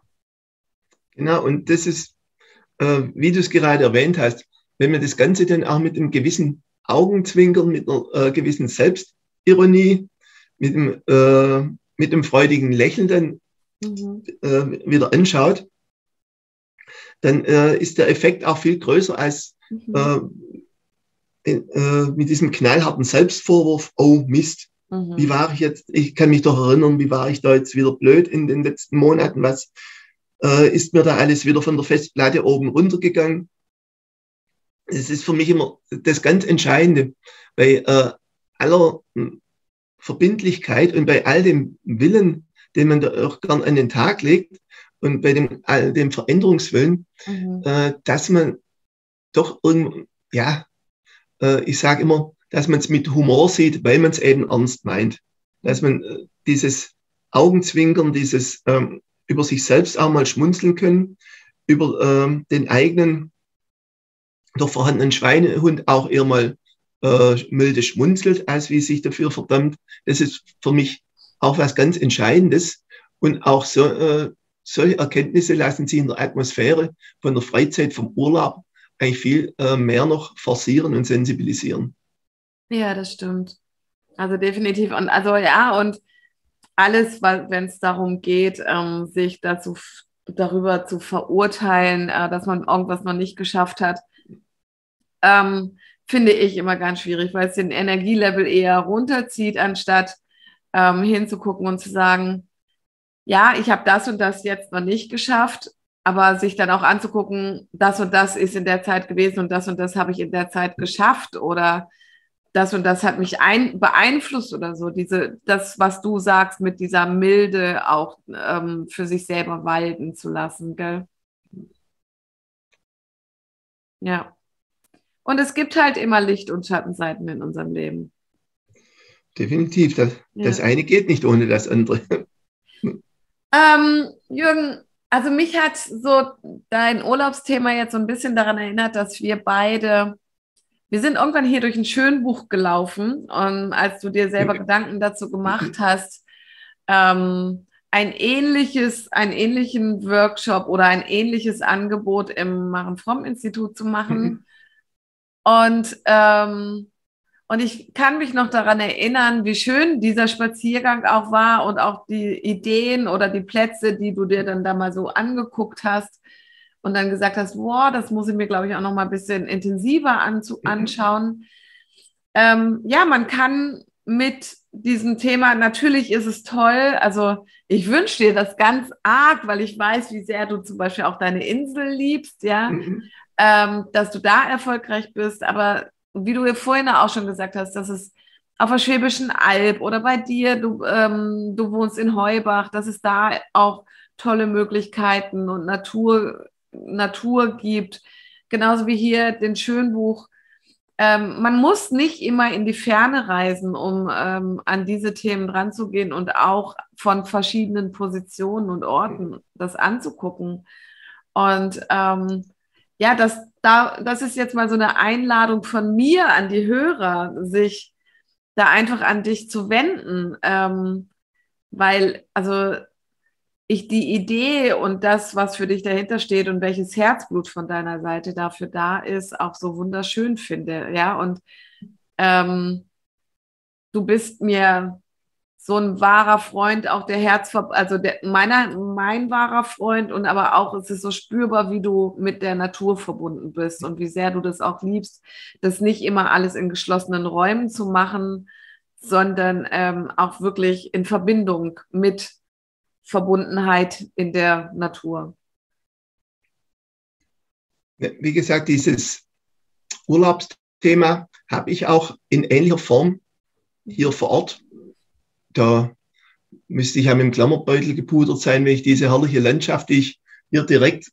Genau, und das ist, äh, wie du es gerade erwähnt hast, wenn man das Ganze dann auch mit einem gewissen Augenzwinkern, mit einer äh, gewissen Selbstironie, mit einem, äh, mit einem freudigen Lächeln dann mhm. äh, wieder anschaut, dann äh, ist der Effekt auch viel größer als mhm. äh, äh, mit diesem knallharten Selbstvorwurf, oh Mist, mhm. wie war ich jetzt, ich kann mich doch erinnern, wie war ich da jetzt wieder blöd in den letzten Monaten, was ist mir da alles wieder von der Festplatte oben runtergegangen es ist für mich immer das ganz Entscheidende bei äh, aller hm, Verbindlichkeit und bei all dem Willen, den man da auch gern an den Tag legt und bei dem, all dem Veränderungswillen, mhm. äh, dass man doch irgend, ja, äh, ich sage immer, dass man es mit Humor sieht, weil man es eben ernst meint. Dass man äh, dieses Augenzwinkern, dieses ähm, über sich selbst auch mal schmunzeln können, über ähm, den eigenen der vorhandenen Schweinehund auch eher mal äh, milde schmunzelt, als wie sich dafür verdammt. Das ist für mich auch was ganz Entscheidendes. Und auch so, äh, solche Erkenntnisse lassen sich in der Atmosphäre von der Freizeit, vom Urlaub eigentlich viel äh, mehr noch forcieren und sensibilisieren. Ja, das stimmt. Also definitiv. Und also ja, und alles, wenn es darum geht, ähm, sich dazu darüber zu verurteilen, äh, dass man irgendwas noch nicht geschafft hat, ähm, finde ich immer ganz schwierig, weil es den Energielevel eher runterzieht, anstatt ähm, hinzugucken und zu sagen, ja, ich habe das und das jetzt noch nicht geschafft, aber sich dann auch anzugucken, das und das ist in der Zeit gewesen und das und das habe ich in der Zeit geschafft oder das und das hat mich ein, beeinflusst oder so. Diese, das, was du sagst, mit dieser Milde auch ähm, für sich selber walten zu lassen, gell? Ja. Und es gibt halt immer Licht- und Schattenseiten in unserem Leben. Definitiv. Das, ja. das eine geht nicht ohne das andere. Ähm, Jürgen, also mich hat so dein Urlaubsthema jetzt so ein bisschen daran erinnert, dass wir beide, wir sind irgendwann hier durch ein Schönbuch gelaufen und als du dir selber Gedanken dazu gemacht hast, ähm, ein ähnliches, einen ähnlichen Workshop oder ein ähnliches Angebot im Maren Fromm Institut zu machen. Mhm. Und, ähm, und ich kann mich noch daran erinnern, wie schön dieser Spaziergang auch war und auch die Ideen oder die Plätze, die du dir dann da mal so angeguckt hast und dann gesagt hast, wow, das muss ich mir, glaube ich, auch noch mal ein bisschen intensiver anzu mhm. anschauen. Ähm, ja, man kann mit diesem Thema, natürlich ist es toll, also ich wünsche dir das ganz arg, weil ich weiß, wie sehr du zum Beispiel auch deine Insel liebst, ja. Mhm ähm, dass du da erfolgreich bist. Aber wie du vorhin auch schon gesagt hast, dass es auf der Schwäbischen Alb oder bei dir, du, ähm, du wohnst in Heubach, dass es da auch tolle Möglichkeiten und Natur, Natur gibt. Genauso wie hier den Schönbuch. Ähm, man muss nicht immer in die Ferne reisen, um ähm, an diese Themen ranzugehen und auch von verschiedenen Positionen und Orten das anzugucken. Und ähm, ja, das, da, das ist jetzt mal so eine Einladung von mir an die Hörer, sich da einfach an dich zu wenden, ähm, weil also ich die Idee und das, was für dich dahinter steht und welches Herzblut von deiner Seite dafür da ist, auch so wunderschön finde, ja. Und ähm, du bist mir so ein wahrer Freund, auch der Herzver, also der, meiner, mein wahrer Freund und aber auch es ist so spürbar, wie du mit der Natur verbunden bist und wie sehr du das auch liebst, das nicht immer alles in geschlossenen Räumen zu machen, sondern ähm, auch wirklich in Verbindung mit Verbundenheit in der Natur. Wie gesagt, dieses Urlaubsthema habe ich auch in ähnlicher Form hier vor Ort da müsste ich ja mit dem Klammerbeutel gepudert sein, wenn ich diese herrliche Landschaft, die ich hier direkt,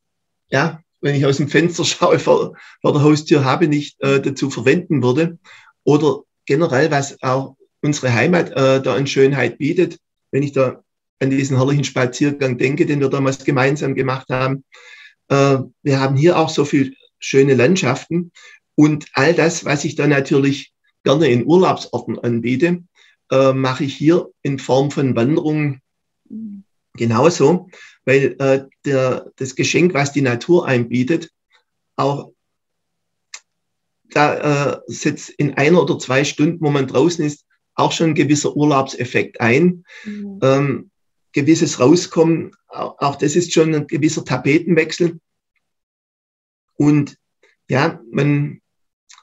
ja, wenn ich aus dem Fenster schaue, vor, vor der Haustür habe, nicht äh, dazu verwenden würde. Oder generell, was auch unsere Heimat äh, da an Schönheit bietet, wenn ich da an diesen herrlichen Spaziergang denke, den wir damals gemeinsam gemacht haben. Äh, wir haben hier auch so viel schöne Landschaften und all das, was ich da natürlich gerne in Urlaubsorten anbiete, äh, mache ich hier in Form von Wanderungen genauso, weil äh, der, das Geschenk, was die Natur einbietet, auch da äh, setzt in einer oder zwei Stunden, wo man draußen ist, auch schon ein gewisser Urlaubseffekt ein. Mhm. Ähm, gewisses Rauskommen, auch, auch das ist schon ein gewisser Tapetenwechsel. Und ja, man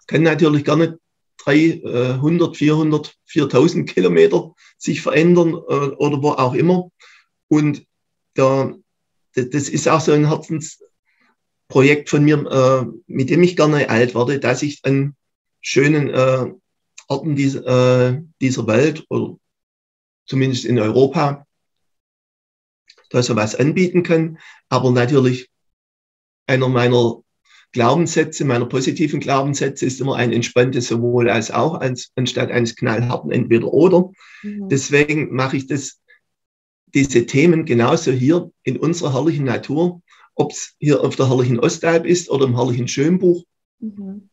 kann natürlich gar nicht 300, 400, 4000 Kilometer sich verändern äh, oder wo auch immer. Und da, das ist auch so ein Herzensprojekt von mir, äh, mit dem ich gerne alt werde, dass ich an schönen äh, Orten dieser, dieser Welt oder zumindest in Europa da sowas anbieten kann. Aber natürlich einer meiner Glaubenssätze, meiner positiven Glaubenssätze ist immer ein entspanntes sowohl als auch, als, anstatt eines knallharten entweder oder. Mhm. Deswegen mache ich das, diese Themen genauso hier in unserer herrlichen Natur, ob es hier auf der herrlichen Ostalb ist oder im herrlichen Schönbuch. Mhm.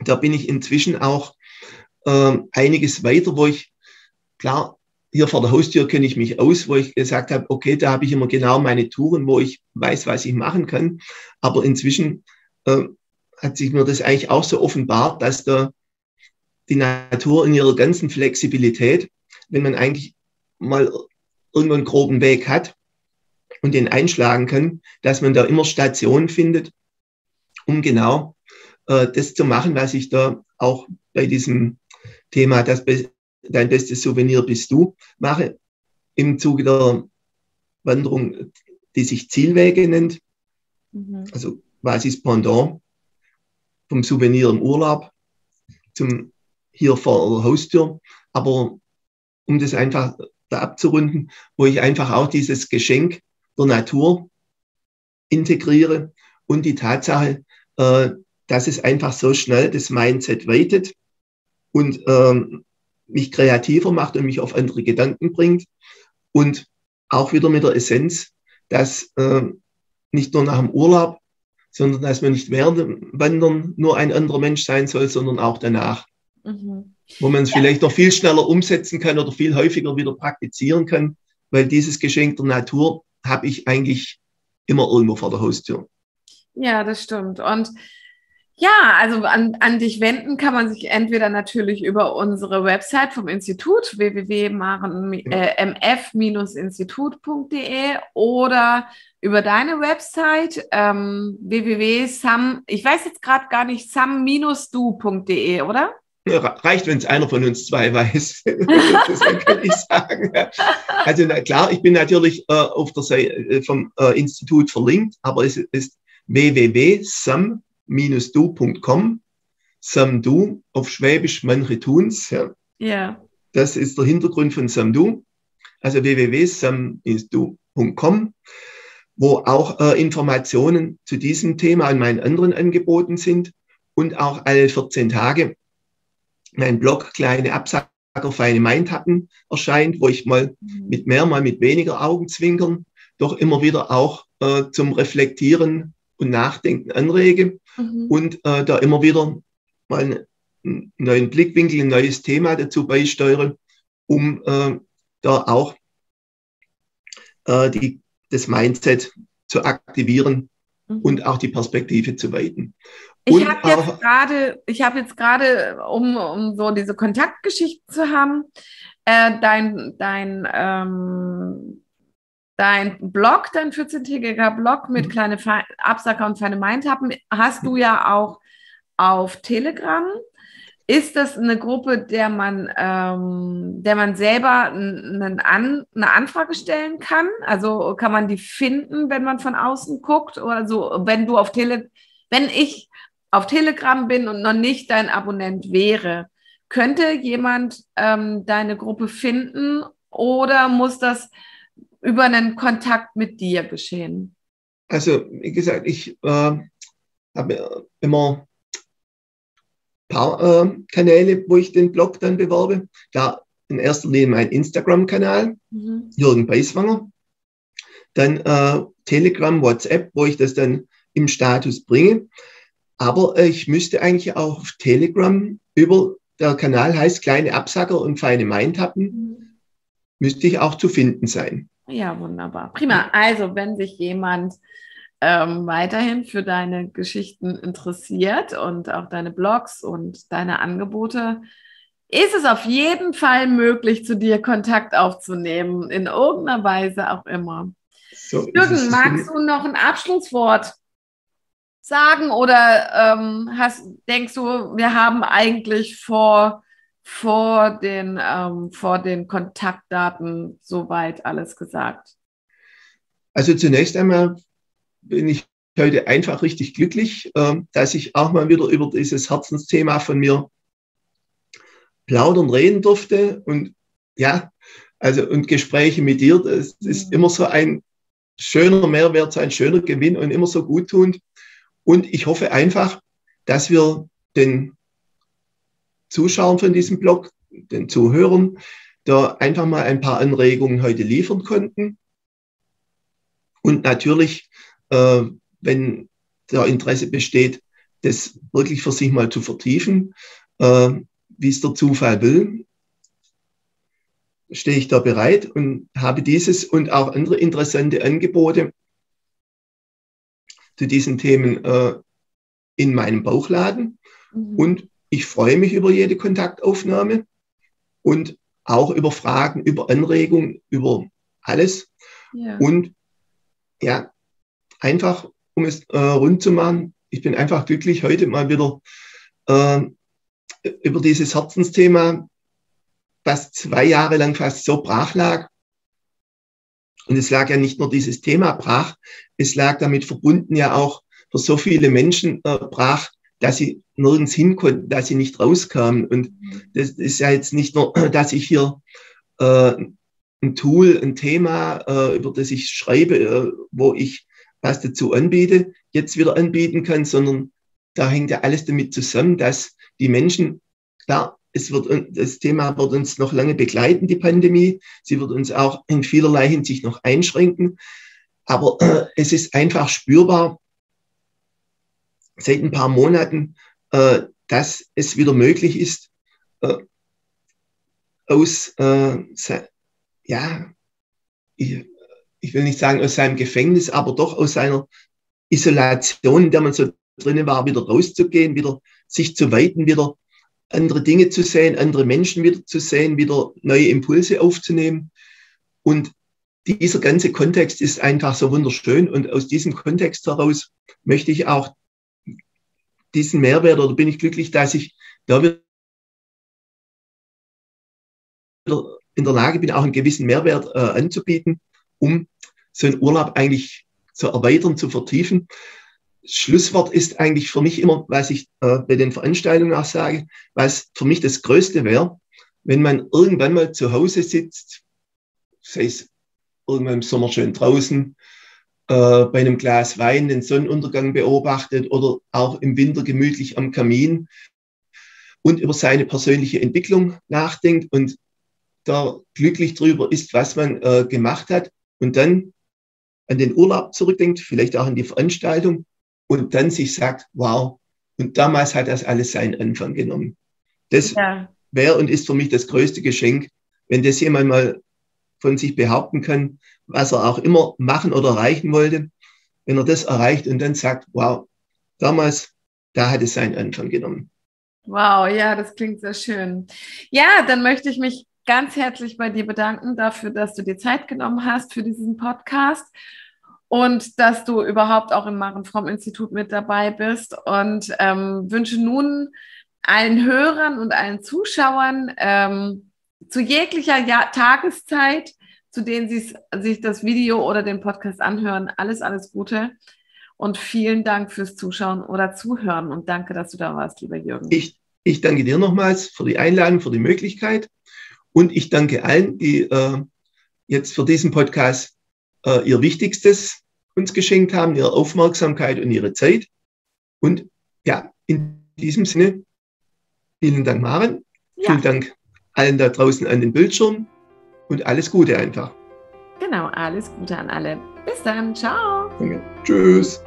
Da bin ich inzwischen auch äh, einiges weiter, wo ich, klar, hier vor der Haustür kenne ich mich aus, wo ich gesagt habe, okay, da habe ich immer genau meine Touren, wo ich weiß, was ich machen kann. Aber inzwischen äh, hat sich mir das eigentlich auch so offenbart, dass da die Natur in ihrer ganzen Flexibilität, wenn man eigentlich mal irgendwo einen groben Weg hat und den einschlagen kann, dass man da immer Stationen findet, um genau äh, das zu machen, was ich da auch bei diesem Thema, das dein bestes Souvenir bist du, mache im Zuge der Wanderung, die sich Zielwege nennt. Mhm. Also was ist Pendant vom Souvenir im Urlaub zum hier vor der Haustür. Aber um das einfach da abzurunden, wo ich einfach auch dieses Geschenk der Natur integriere und die Tatsache, äh, dass es einfach so schnell das Mindset weitet und ähm, mich kreativer macht und mich auf andere Gedanken bringt. Und auch wieder mit der Essenz, dass äh, nicht nur nach dem Urlaub, sondern dass man nicht während dem Wandern nur ein anderer Mensch sein soll, sondern auch danach. Mhm. Wo man es ja. vielleicht noch viel schneller umsetzen kann oder viel häufiger wieder praktizieren kann, weil dieses Geschenk der Natur habe ich eigentlich immer irgendwo vor der Haustür. Ja, das stimmt. Und ja, also an, an dich wenden kann man sich entweder natürlich über unsere Website vom Institut www.mf-institut.de äh, oder über deine Website ähm, www.sam, ich weiß jetzt gerade gar nicht, sam-du.de, oder? Reicht, wenn es einer von uns zwei weiß. das kann ich sagen. Also na klar, ich bin natürlich äh, auf der Seite äh, vom äh, Institut verlinkt, aber es ist www.sam du.com. Samdu auf Schwäbisch, manche tun's. Ja. ja. Das ist der Hintergrund von Samdu. Also www.samdu.com, wo auch äh, Informationen zu diesem Thema und meinen anderen Angeboten sind und auch alle 14 Tage mein Blog Kleine Absager, feine Mindhappen erscheint, wo ich mal mhm. mit mehr, mal mit weniger Augenzwinkern doch immer wieder auch äh, zum Reflektieren und Nachdenken anrege mhm. und äh, da immer wieder mal einen neuen Blickwinkel, ein neues Thema dazu beisteuere, um äh, da auch äh, die, das Mindset zu aktivieren mhm. und auch die Perspektive zu weiten. Ich habe jetzt gerade, ich habe jetzt gerade, um, um so diese Kontaktgeschichten zu haben, äh, dein, dein, ähm, dein Blog, dein 14-tägiger Blog mit mhm. kleine Fe Absacker und feine Mindhappen, hast du ja auch auf Telegram. Ist das eine Gruppe, der man, ähm, der man selber eine, An eine Anfrage stellen kann? Also kann man die finden, wenn man von außen guckt? Oder so, wenn du auf Tele, wenn ich auf Telegram bin und noch nicht dein Abonnent wäre, könnte jemand ähm, deine Gruppe finden oder muss das über einen Kontakt mit dir geschehen? Also, wie gesagt, ich äh, habe immer paar äh, Kanäle, wo ich den Blog dann bewerbe. Da in erster Linie mein Instagram-Kanal, mhm. Jürgen Beiswanger. Dann äh, Telegram, WhatsApp, wo ich das dann im Status bringe. Aber äh, ich müsste eigentlich auch auf Telegram über, der Kanal heißt Kleine Absacker und feine Mindhappen, mhm. müsste ich auch zu finden sein. Ja, wunderbar. Prima. Also, wenn sich jemand ähm, weiterhin für deine Geschichten interessiert und auch deine Blogs und deine Angebote, ist es auf jeden Fall möglich, zu dir Kontakt aufzunehmen, in irgendeiner Weise auch immer. So Jürgen, magst du noch ein Abschlusswort sagen oder ähm, hast, denkst du, wir haben eigentlich vor, vor, den, ähm, vor den Kontaktdaten soweit alles gesagt? Also zunächst einmal bin ich heute einfach richtig glücklich, ähm, dass ich auch mal wieder über dieses Herzensthema von mir plaudern reden durfte. Und ja, also und Gespräche mit dir, das ist mhm. immer so ein schöner Mehrwert, so ein schöner Gewinn und immer so guttun. Und ich hoffe einfach, dass wir den Zuschauern von diesem Blog, den Zuhörern, da einfach mal ein paar Anregungen heute liefern konnten. Und natürlich äh, wenn der Interesse besteht, das wirklich für sich mal zu vertiefen, äh, wie es der Zufall will, stehe ich da bereit und habe dieses und auch andere interessante Angebote zu diesen Themen äh, in meinem Bauchladen. Mhm. Und ich freue mich über jede Kontaktaufnahme und auch über Fragen, über Anregungen, über alles. Ja. Und ja, einfach, um es äh, rund zu machen, ich bin einfach glücklich, heute mal wieder äh, über dieses Herzensthema, was zwei Jahre lang fast so brach lag. Und es lag ja nicht nur dieses Thema brach, es lag damit verbunden ja auch für so viele Menschen äh, brach, dass sie nirgends hin konnten, dass sie nicht rauskamen. Und das ist ja jetzt nicht nur, dass ich hier äh, ein Tool, ein Thema, äh, über das ich schreibe, äh, wo ich was dazu anbiete, jetzt wieder anbieten kann, sondern da hängt ja alles damit zusammen, dass die Menschen, klar, es wird, das Thema wird uns noch lange begleiten, die Pandemie. Sie wird uns auch in vielerlei Hinsicht noch einschränken. Aber äh, es ist einfach spürbar seit ein paar Monaten, äh, dass es wieder möglich ist, äh, aus, äh, ja, ich will nicht sagen aus seinem Gefängnis, aber doch aus seiner Isolation, in der man so drinnen war, wieder rauszugehen, wieder sich zu weiten, wieder andere Dinge zu sehen, andere Menschen wieder zu sehen, wieder neue Impulse aufzunehmen. Und dieser ganze Kontext ist einfach so wunderschön. Und aus diesem Kontext heraus möchte ich auch diesen Mehrwert oder bin ich glücklich, dass ich da wieder in der Lage bin, auch einen gewissen Mehrwert äh, anzubieten, um so einen Urlaub eigentlich zu erweitern, zu vertiefen. Schlusswort ist eigentlich für mich immer, was ich äh, bei den Veranstaltungen auch sage, was für mich das Größte wäre, wenn man irgendwann mal zu Hause sitzt, sei es irgendwann im Sommer schön draußen, äh, bei einem Glas Wein den Sonnenuntergang beobachtet oder auch im Winter gemütlich am Kamin und über seine persönliche Entwicklung nachdenkt und da glücklich drüber ist, was man äh, gemacht hat und dann an den Urlaub zurückdenkt, vielleicht auch an die Veranstaltung und dann sich sagt, wow, und damals hat das alles seinen Anfang genommen. Das ja. wäre und ist für mich das größte Geschenk, wenn das jemand mal von sich behaupten kann, was er auch immer machen oder erreichen wollte, wenn er das erreicht und dann sagt, wow, damals, da hat es seinen Anfang genommen. Wow, ja, das klingt sehr schön. Ja, dann möchte ich mich ganz herzlich bei dir bedanken dafür, dass du dir Zeit genommen hast für diesen Podcast und dass du überhaupt auch im Maren Fromm Institut mit dabei bist und ähm, wünsche nun allen Hörern und allen Zuschauern ähm, zu jeglicher ja Tageszeit, zu denen sie sich das Video oder den Podcast anhören, alles, alles Gute. Und vielen Dank fürs Zuschauen oder Zuhören und danke, dass du da warst, lieber Jürgen. Ich, ich danke dir nochmals für die Einladung, für die Möglichkeit. Und ich danke allen, die äh, jetzt für diesen Podcast äh, ihr Wichtigstes uns geschenkt haben, ihre Aufmerksamkeit und ihre Zeit. Und ja, in diesem Sinne, vielen Dank, Maren. Ja. Vielen Dank allen da draußen an den Bildschirm und alles Gute einfach. Genau, alles Gute an alle. Bis dann. Ciao. Danke. Tschüss.